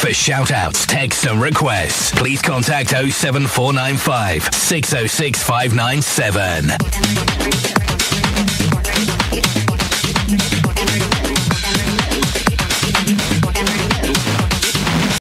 For shoutouts, texts, and requests, please contact 07495 606 597.